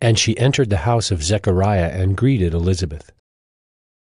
And she entered the house of Zechariah and greeted Elizabeth.